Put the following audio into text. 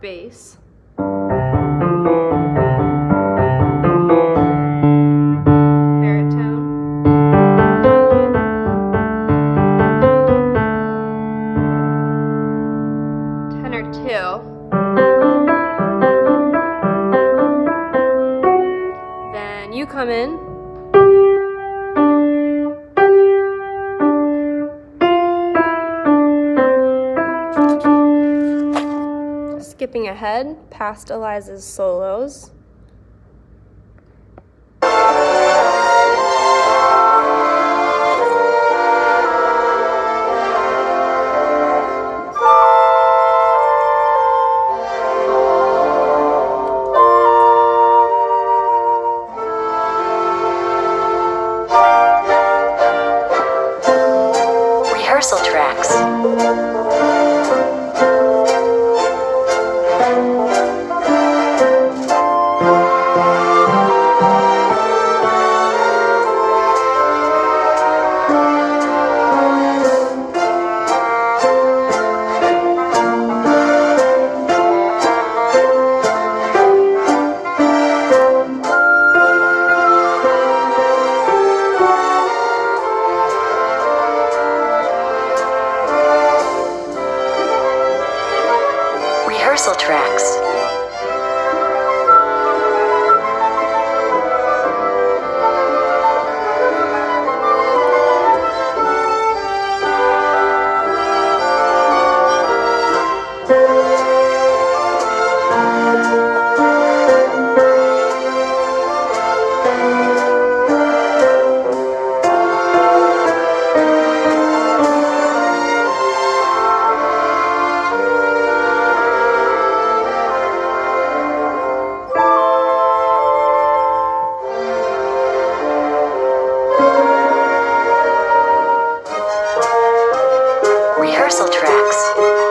bass. Baritone. Tenor two. Then you come in. Skipping ahead past Eliza's solos. Rehearsal tracks. Rehearsal tracks. Rehearsal tracks.